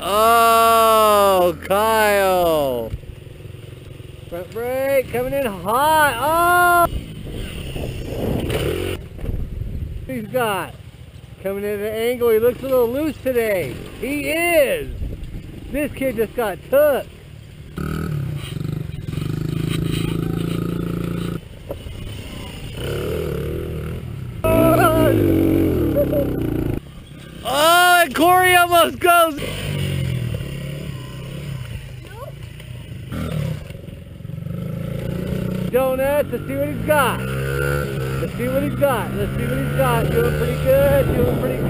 Oh, Kyle. Front brake coming in hot. Oh! He's got coming in at an angle. He looks a little loose today. He is. This kid just got took. Oh, and Corey almost goes. Donuts, let's see what he's got. Let's see what he's got. Let's see what he's got. Doing pretty good, doing pretty good.